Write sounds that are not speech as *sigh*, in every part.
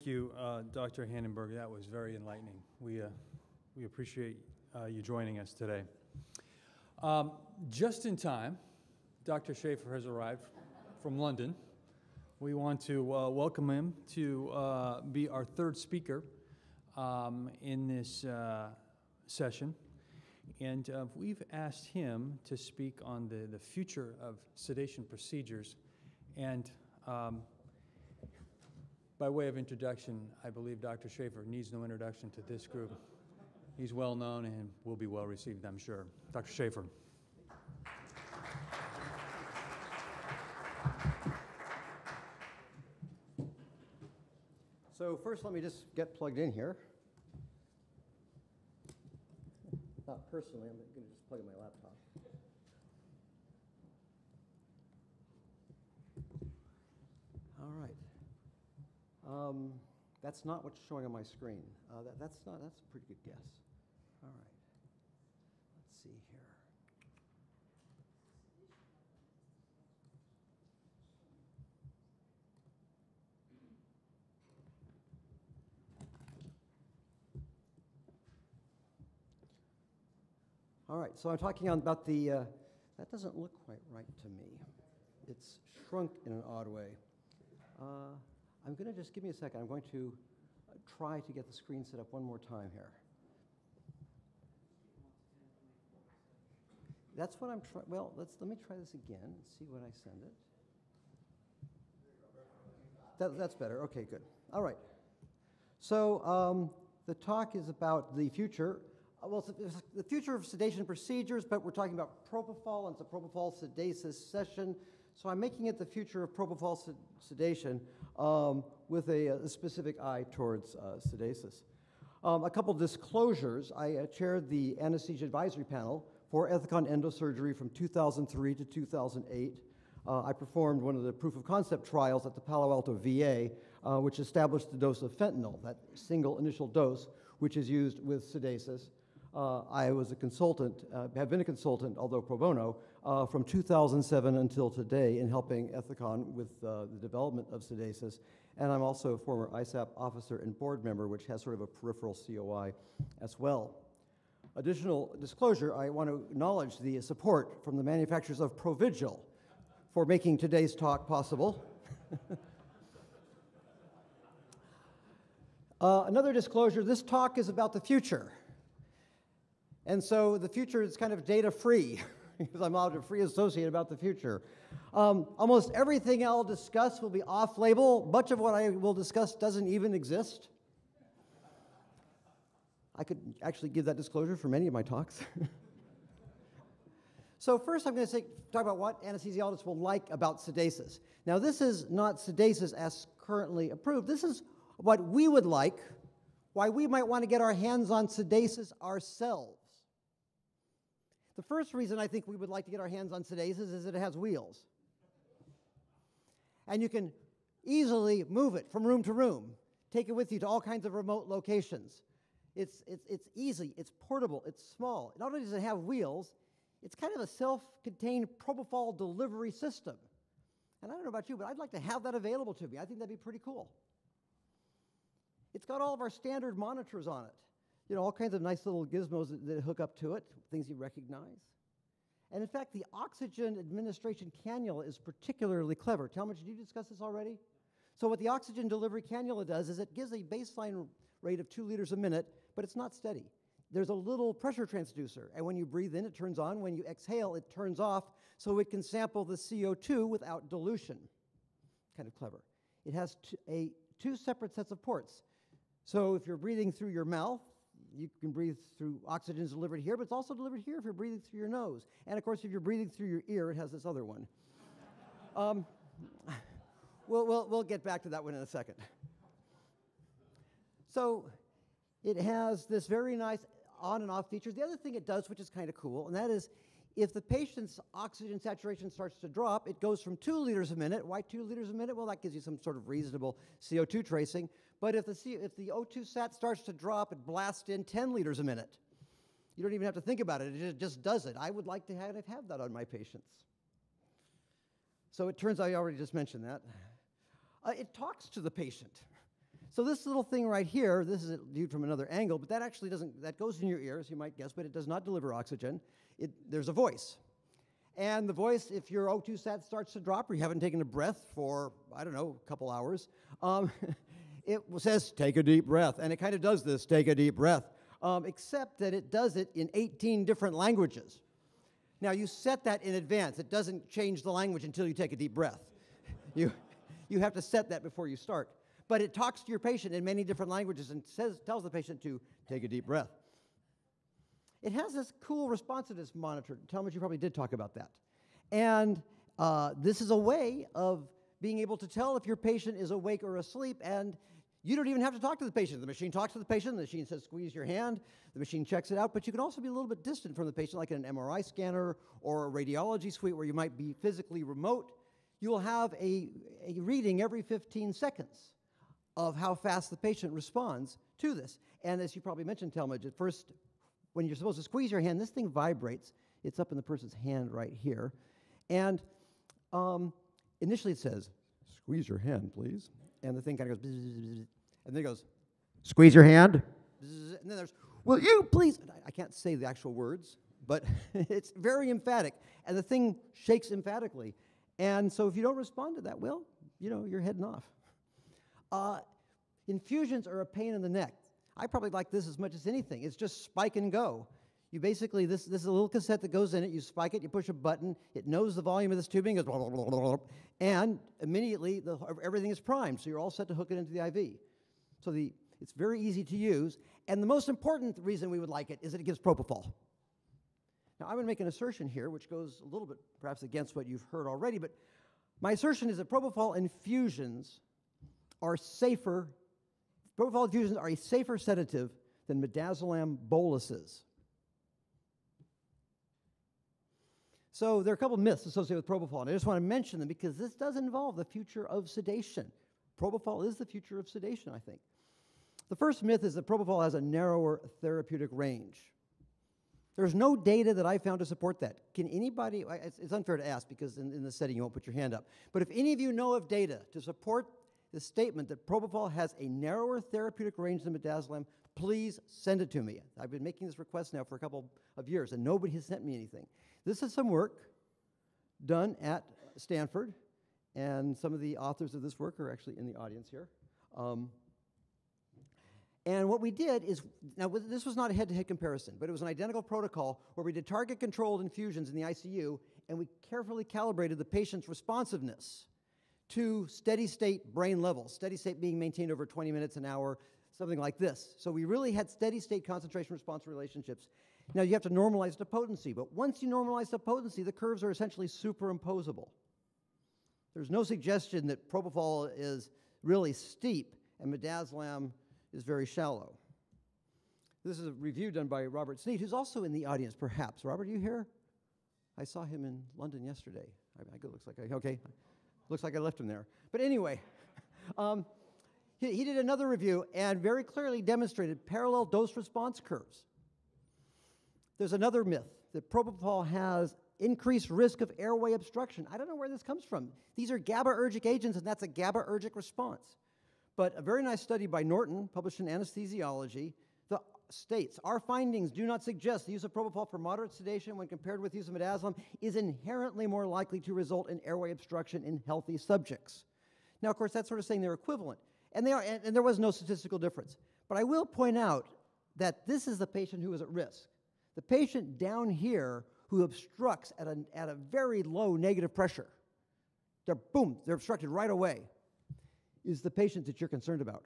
Thank you, uh, Dr. Hannenberg. That was very enlightening. We, uh, we appreciate uh, you joining us today. Um, just in time, Dr. Shafer has arrived from London. We want to uh, welcome him to uh, be our third speaker um, in this uh, session. And we've asked him to speak on the, the future of sedation procedures. And um, by way of introduction, I believe Dr. Shafer needs no introduction to this group. He's well known and will be well received, I'm sure. Dr. Shafer. So first, let me just get plugged in here. Not personally, I'm going to just plug in my laptop. All right. Um, that's not what's showing on my screen. Uh, that, that's not. That's a pretty good guess. All right. Let's see here. All right, so I'm talking about the, uh, that doesn't look quite right to me. It's shrunk in an odd way. Uh, I'm going to just, give me a second, I'm going to uh, try to get the screen set up one more time here. That's what I'm trying, well, let's, let me try this again and see when I send it. That, that's better, okay, good. All right. So um, the talk is about the future uh, well, it's the future of sedation procedures, but we're talking about propofol, and a propofol Sedasys session. So I'm making it the future of propofol sedation um, with a, a, specific eye towards uh, Sedasys. Um, a couple disclosures. I uh, chaired the anesthesia advisory panel for Ethicon endosurgery from 2003 to 2008. Uh, I performed one of the proof of concept trials at the Palo Alto VA, uh, which established the dose of fentanyl, that single initial dose, which is used with Sedasys. Uh, I was a consultant, uh, have been a consultant, although pro bono, uh, from 2007 until today in helping Ethicon with uh, the development of Sedasys. And I'm also a former ISAP officer and board member, which has sort of a peripheral COI as well. Additional disclosure, I want to acknowledge the support from the manufacturers of Provigil for making today's talk possible. *laughs* Uh, another disclosure, this talk is about the future. And so the future is kind of data free *laughs* because I'm out a free associate about the future. Um, almost everything I'll discuss will be off label. Much of what I will discuss doesn't even exist. I could actually give that disclosure for many of my talks. *laughs* so first I'm going to talk about what anesthesiologists will like about Sedasys. Now this is not Sedasys as currently approved. This is what we would like, why we might want to get our hands on Sedasys ourselves. The first reason I think we would like to get our hands on Sedasys is that it has wheels. And you can easily move it from room to room, take it with you to all kinds of remote locations. It's, it's, it's easy, it's portable, it's small. Not only does it have wheels, it's kind of a self contained propofol delivery system. And I don't know about you, but I'd like to have that available to me. I think that'd be pretty cool. It's got all of our standard monitors on it you know, all kinds of nice little gizmos that, that hook up to it, things you recognize. And in fact, the oxygen administration cannula is particularly clever. Talmage, did you discuss this already? So what the oxygen delivery cannula does is it gives a baseline rate of two liters a minute, but it's not steady. There's a little pressure transducer, and when you breathe in, it turns on. When you exhale, it turns off, so it can sample the CO2 without dilution. Kind of clever. It has a, two separate sets of ports. So if you're breathing through your mouth, you can breathe through oxygen is delivered here, but it's also delivered here if you're breathing through your nose. And of course, if you're breathing through your ear, it has this other one. um, we'll, we'll, we'll get back to that one in a second. So it has this very nice on and off feature. The other thing it does, which is kind of cool, and that is if the patient's oxygen saturation starts to drop, it goes from two liters a minute. Why two liters a minute? Well, that gives you some sort of reasonable CO2 tracing. But if the, C, if the O2 sat starts to drop, it blasts in 10 liters a minute. You don't even have to think about it, it just does it. I would like to have, have that on my patients. So it turns out I already just mentioned that. Uh, it talks to the patient. So this little thing right here, this is viewed from another angle, but that actually doesn't, that goes in your ear, as you might guess, but it does not deliver oxygen. It, there's a voice. And the voice, if your O2 sat starts to drop or you haven't taken a breath for, I don't know, a couple hours, um, *laughs* it says, take a deep breath. And it kind of does this, take a deep breath, um, except that it does it in 18 different languages. Now, you set that in advance. It doesn't change the language until you take a deep breath. *laughs* you, you have to set that before you start. But it talks to your patient in many different languages and says, tells the patient to take a deep breath. It has this cool responsiveness monitor. Talmage, you probably did talk about that. And uh, this is a way of being able to tell if your patient is awake or asleep, and you don't even have to talk to the patient. The machine talks to the patient, the machine says, squeeze your hand, the machine checks it out, but you can also be a little bit distant from the patient, like in an MRI scanner or a radiology suite where you might be physically remote. You will have a, a reading every 15 seconds of how fast the patient responds to this. And as you probably mentioned, Talmage, at first when you're supposed to squeeze your hand, this thing vibrates. It's up in the person's hand right here. And um, initially it says, squeeze your hand, please. And the thing kind of goes, and then it goes, squeeze your hand. And then there's, will you please? I can't say the actual words, but *laughs* it's very emphatic. And the thing shakes emphatically. And so if you don't respond to that, well, you know, you're heading off. Uh, infusions are a pain in the neck. I probably like this as much as anything. It's just spike and go. You basically, this, this is a little cassette that goes in it. You spike it, you push a button, it knows the volume of this tubing, goes blah, blah, blah, and immediately the, everything is primed, so you're all set to hook it into the IV. So the, it's very easy to use. And the most important reason we would like it is that it gives propofol. Now, I'm going to make an assertion here, which goes a little bit perhaps against what you've heard already, but my assertion is that propofol infusions are safer Propofol infusions are a safer sedative than midazolam boluses. So there are a couple of myths associated with propofol, and I just want to mention them because this does involve the future of sedation. Propofol is the future of sedation, I think. The first myth is that propofol has a narrower therapeutic range. There's no data that I found to support that. Can anybody, it's unfair to ask because in, in setting you won't put your hand up, but if any of you know of data to support the statement that propofol has a narrower therapeutic range than midazolam, please send it to me. I've been making this request now for a couple of years, and nobody has sent me anything. This is some work done at Stanford, and some of the authors of this work are actually in the audience here. Um, and what we did is, now this was not a head-to-head comparison, but it was an identical protocol where we did target-controlled infusions in the ICU, and we carefully calibrated the patient's responsiveness to steady state brain levels, steady state being maintained over 20 minutes an hour, something like this. So we really had steady state concentration response relationships. Now you have to normalize the potency, but once you normalize the potency, the curves are essentially superimposable. There's no suggestion that propofol is really steep and midazolam is very shallow. This is a review done by Robert Sneyd, who's also in the audience, perhaps. Robert, are you here? I saw him in London yesterday. I, I, it looks like I, okay. Looks like I left him there. But anyway, *laughs* um, he, he did another review and very clearly demonstrated parallel dose response curves. There's another myth that propofol has increased risk of airway obstruction. I don't know where this comes from. These are GABAergic agents, and that's a GABAergic response. But a very nice study by Norton, published in Anesthesiology, the states, our findings do not suggest the use of propofol for moderate sedation when compared with use of midazolam is inherently more likely to result in airway obstruction in healthy subjects. Now, of course, that's sort of saying they're equivalent. And, they are, and, and there was no statistical difference. But I will point out that this is the patient who is at risk. The patient down here who obstructs at a, at a very low negative pressure, they're boom, they're obstructed right away, is the patient that you're concerned about.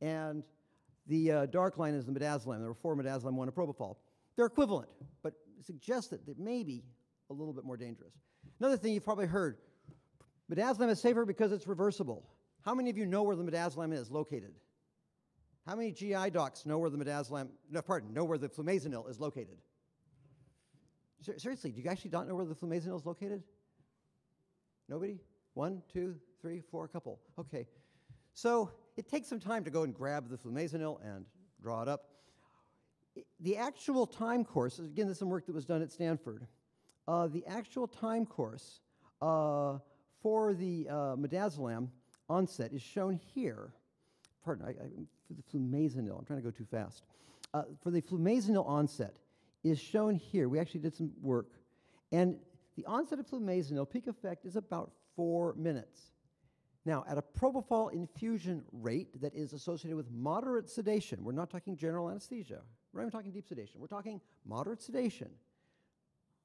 And the uh, dark line is the midazolam. There were four midazolam, one propofol. They're equivalent, but suggest that they may be a little bit more dangerous. Another thing you've probably heard, midazolam is safer because it's reversible. How many of you know where the midazolam is located? How many GI docs know where the midazolam, no, pardon, know where the flumazenil is located? Seriously, do you actually not know where the flumazenil is located? Nobody? One, two, three, four, a couple. Okay. So it takes some time to go and grab the flumazenil and draw it up. The actual time course, again, this is some work that was done at Stanford. Uh, the actual time course uh, for the uh, midazolam onset is shown here pardon, I, I, for the flumazenil, I'm trying to go too fast. Uh, for the flumazenil onset is shown here. We actually did some work. And the onset of flumazenil peak effect is about four minutes. Now, at a propofol infusion rate that is associated with moderate sedation, we're not talking general anesthesia, we're not even talking deep sedation, we're talking moderate sedation.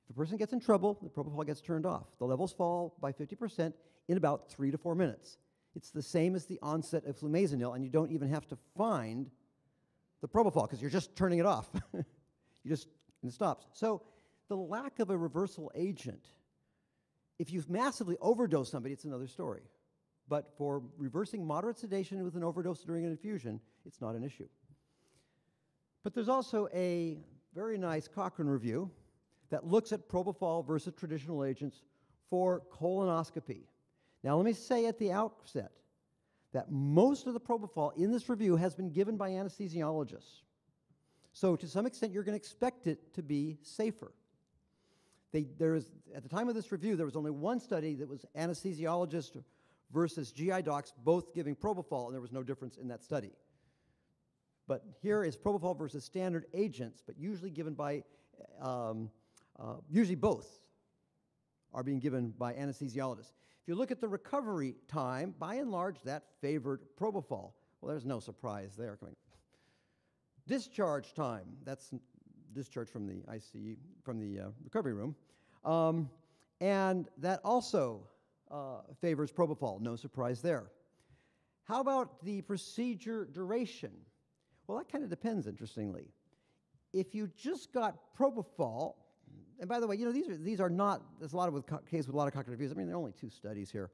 If a person gets in trouble, the propofol gets turned off. The levels fall by 50% in about three to four minutes. It's the same as the onset of flumazenil, and you don't even have to find the propofol because you're just turning it off. *laughs* you just, and it stops. So the lack of a reversal agent, if you've massively overdosed somebody, it's another story. But for reversing moderate sedation with an overdose during an infusion, it's not an issue. But there's also a very nice Cochrane review that looks at propofol versus traditional agents for colonoscopy. Now, let me say at the outset that most of the propofol in this review has been given by anesthesiologists. So, to some extent, you're going to expect it to be safer. They, there is, at the time of this review, there was only one study that was anesthesiologists versus GI docs both giving propofol, and there was no difference in that study. But here is propofol versus standard agents, but usually given by, um, uh, usually both are being given by anesthesiologists. You look at the recovery time, by and large, that favored propofol. Well, there's no surprise there. Coming. Discharge time, that's discharge from the ICU, from the uh, recovery room. Um, and that also uh, favors propofol, no surprise there. How about the procedure duration? Well, that kind of depends, interestingly. If you just got propofol, and by the way, you know, these are, these are not, there's a lot of with case with a lot of cognitive views. I mean, there are only two studies here.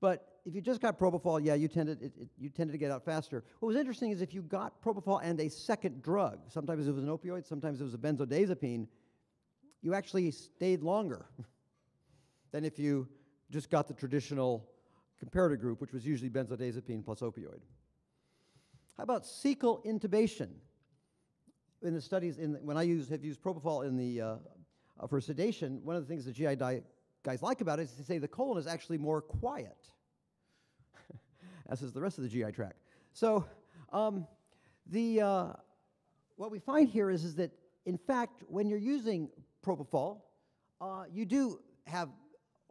But if you just got propofol, yeah, you tended, it, it, you tended to get out faster. What was interesting is if you got propofol and a second drug, sometimes it was an opioid, sometimes it was a benzodiazepine, you actually stayed longer *laughs* than if you just got the traditional comparator group, which was usually benzodiazepine plus opioid. How about cecal intubation? In the studies, in the, when I use, have used propofol in the, uh, uh, for sedation, one of the things the GI guys like about it is to say the colon is actually more quiet, *laughs* as is the rest of the GI tract. So um, the, uh, what we find here is, is that, in fact, when you're using propofol, uh, you do have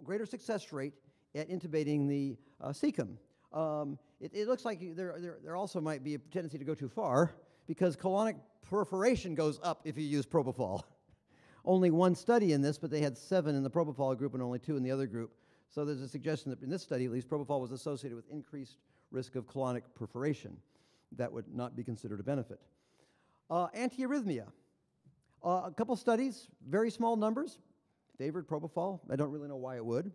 greater success rate at intubating the uh, cecum. Um, it, it, looks like there, there, there also might be a tendency to go too far because colonic perforation goes up if you use propofol. *laughs* only one study in this, but they had seven in the propofol group and only two in the other group. So there's a suggestion that in this study, at least, propofol was associated with increased risk of colonic perforation. That would not be considered a benefit. Uh, antiarrhythmia. Uh, a couple studies, very small numbers, favored propofol. I don't really know why it would.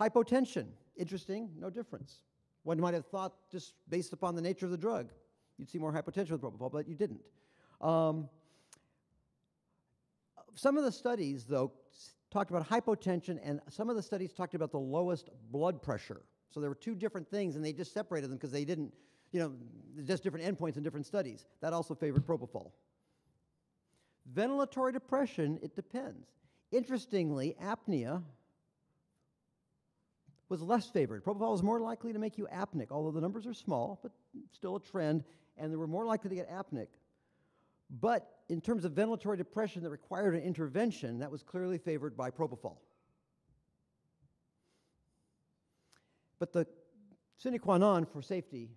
Hypotension, interesting, no difference. One might have thought, just based upon the nature of the drug, you'd see more hypotension with propofol, but you didn't. Um, some of the studies, though, talked about hypotension, and some of the studies talked about the lowest blood pressure. So there were two different things, and they just separated them because they didn't, you know, just different endpoints in different studies. That also favored propofol. Ventilatory depression, it depends. Interestingly, apnea was less favored. Propofol was more likely to make you apneic, although the numbers are small, but still a trend, and they were more likely to get apneic. But in terms of ventilatory depression that required an intervention, that was clearly favored by propofol. But the sine qua non for safety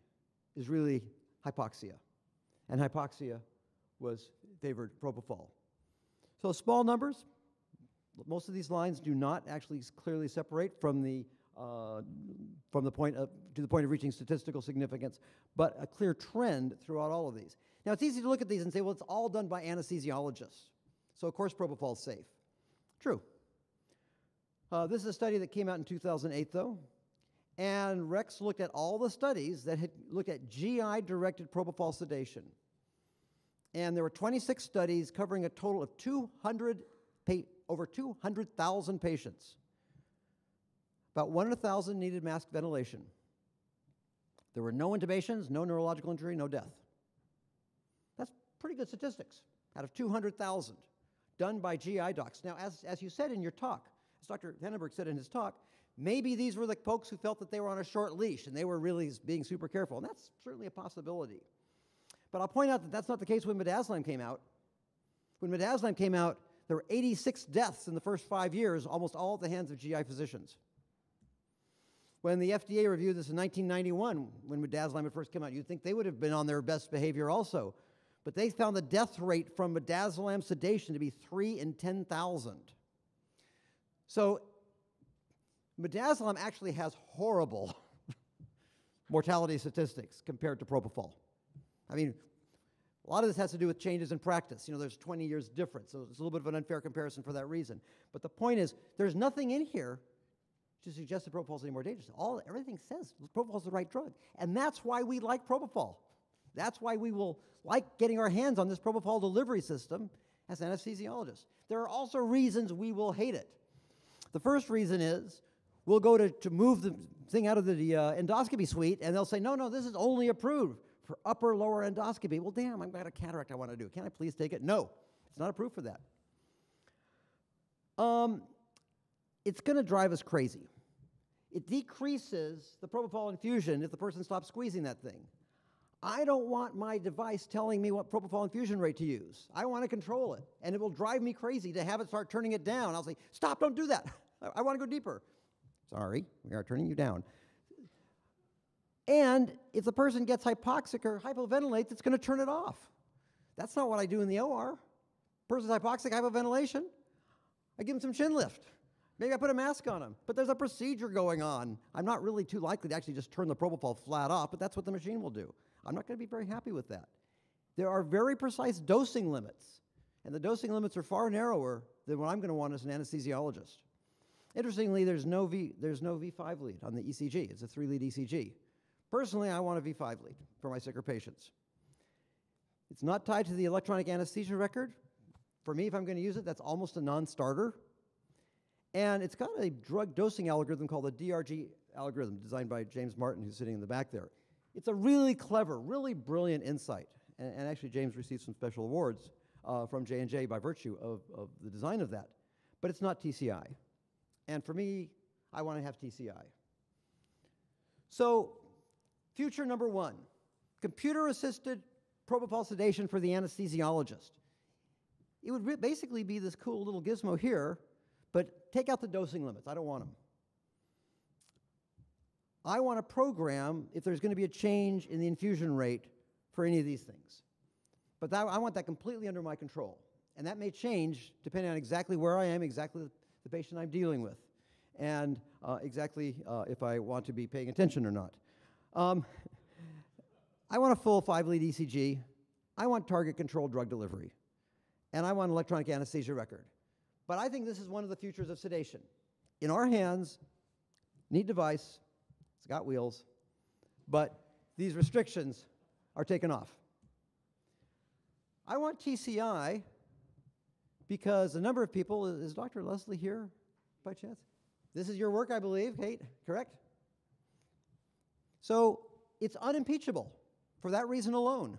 is really hypoxia. And hypoxia was favored propofol. So small numbers, most of these lines do not actually clearly separate from the, uh, from the point of, to the point of reaching statistical significance, but a clear trend throughout all of these. Now, it's easy to look at these and say, well, it's all done by anesthesiologists. So, of course, propofol is safe. True. Uh, this is a study that came out in 2008, though. And Rex looked at all the studies that had looked at GI directed propofol sedation. And there were 26 studies covering a total of 200 over 200,000 patients. About one in a thousand needed mask ventilation. There were no intubations, no neurological injury, no death. Pretty good statistics out of 200,000 done by GI docs. Now, as, as you said in your talk, as Dr. Hannenberg said in his talk, Maybe these were the folks who felt that they were on a short leash and they were really being super careful, and that's certainly a possibility. But I'll point out that that's not the case when midazolam came out. When midazolam came out, there were 86 deaths in the first five years, almost all at the hands of GI physicians. When the FDA reviewed this in 1991, when midazolam had first come out, you'd think they would have been on their best behavior also. But they found the death rate from midazolam sedation to be 3 in 10,000. So midazolam actually has horrible *laughs* mortality statistics compared to propofol. I mean, a lot of this has to do with changes in practice. You know, there's 20 years difference, so it's a little bit of an unfair comparison for that reason. But the point is, there's nothing in here to suggest that propofol is any more dangerous. All everything says propofol is the right drug, and that's why we like propofol. That's why we will like getting our hands on this propofol delivery system as anesthesiologists. There are also reasons we will hate it. The first reason is we'll go to, to move the thing out of the uh, endoscopy suite, and they'll say, no, no, this is only approved for upper lower endoscopy. Well, damn, I've got a cataract I want to do. Can I please take it? No, it's not approved for that. Um, it's going to drive us crazy. It decreases the propofol infusion if the person stops squeezing that thing. I don't want my device telling me what propofol infusion rate to use. I want to control it. And it will drive me crazy to have it start turning it down. I'll say, stop, don't do that. *laughs* I, want to go deeper. Sorry, we are turning you down. And if the person gets hypoxic or hypoventilates, it's going to turn it off. That's not what I do in the OR. Person's hypoxic, hypoventilation, I give them some chin lift. Maybe I put a mask on them, but there's a procedure going on. I'm not really too likely to actually just turn the propofol flat off, but that's what the machine will do. I'm not going to be very happy with that. There are very precise dosing limits, and the dosing limits are far narrower than what I'm going to want as an anesthesiologist. Interestingly, there's no, v, there's no V5 lead on the ECG. It's a three lead ECG. Personally, I want a V5 lead for my sicker patients. It's not tied to the electronic anesthesia record. For me, if I'm going to use it, that's almost a non starter. And it's got a drug dosing algorithm called the DRG algorithm, designed by James Martin, who's sitting in the back there. It's a really clever, really brilliant insight. And, and actually, James received some special awards uh, from J&J by virtue of, of the design of that. But it's not TCI. And for me, I want to have TCI. So Future number one computer assisted propofol sedation for the anesthesiologist. It would basically be this cool little gizmo here, but take out the dosing limits. I don't want them. I want to program if there's going to be a change in the infusion rate for any of these things. But that, I want that completely under my control. And that may change depending on exactly where I am, exactly the patient I'm dealing with, and uh, exactly uh, if I want to be paying attention or not. Um, I want a full five lead ECG. I want target controlled drug delivery. And I want electronic anesthesia record. But I think this is one of the futures of sedation. In our hands, neat device, it's got wheels, but these restrictions are taken off. I want TCI because a number of people, is Dr. Leslie here by chance? This is your work, I believe, Kate, correct? So it's unimpeachable for that reason alone.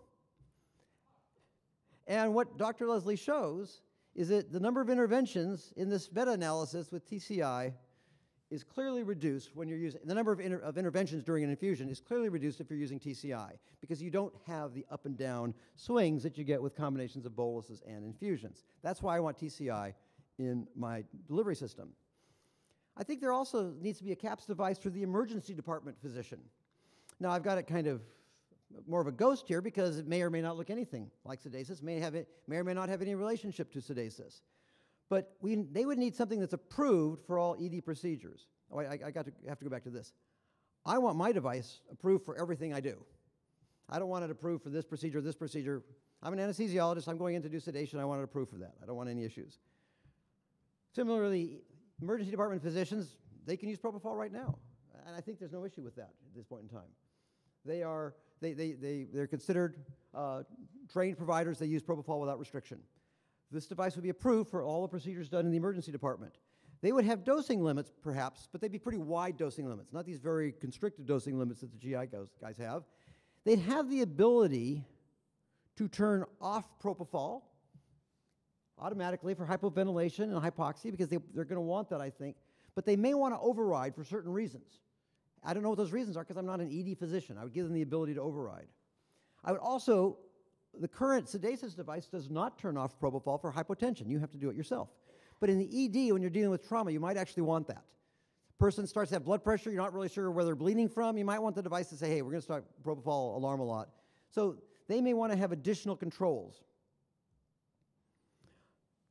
And what Dr. Leslie shows is that the number of interventions in this meta analysis with TCI is clearly reduced when you're using the number of, inter, of, interventions during an infusion is clearly reduced if you're using TCI because you don't have the up and down swings that you get with combinations of boluses and infusions. That's why I want TCI in my delivery system. I think there also needs to be a CAPS device for the emergency department physician. Now, I've got it kind of more of a ghost here because it may or may not look anything like Sedasys, may, have it, may or may not have any relationship to Sedasys. But we, they would need something that's approved for all ED procedures. Oh, I, I got to have to go back to this. I want my device approved for everything I do. I don't want it approved for this procedure, this procedure. I'm an anesthesiologist. I'm going in to do sedation. I want it approved for that. I don't want any issues. Similarly, emergency department physicians, they can use propofol right now. And I think there's no issue with that at this point in time. They are, they, they, they, they're considered uh, trained providers. They use propofol without restriction. This device would be approved for all the procedures done in the emergency department. They would have dosing limits, perhaps, but they'd be pretty wide dosing limits, not these very constricted dosing limits that the GI guys have. They'd have the ability to turn off propofol automatically for hypoventilation and hypoxia because they, they're going to want that, I think. But they may want to override for certain reasons. I don't know what those reasons are because I'm not an ED physician. I would give them the ability to override. I would also, the current Sedasys device does not turn off propofol for hypotension. You have to do it yourself. But in the ED, when you're dealing with trauma, you might actually want that. Person starts to have blood pressure, you're not really sure where they're bleeding from, you might want the device to say, hey, we're going to start propofol alarm a lot. So they may want to have additional controls.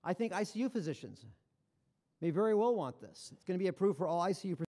I think ICU physicians may very well want this. It's going to be approved for all ICU